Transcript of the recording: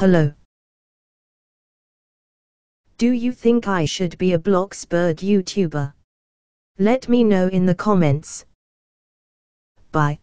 Hello. Do you think I should be a Bloxburg YouTuber? Let me know in the comments. Bye.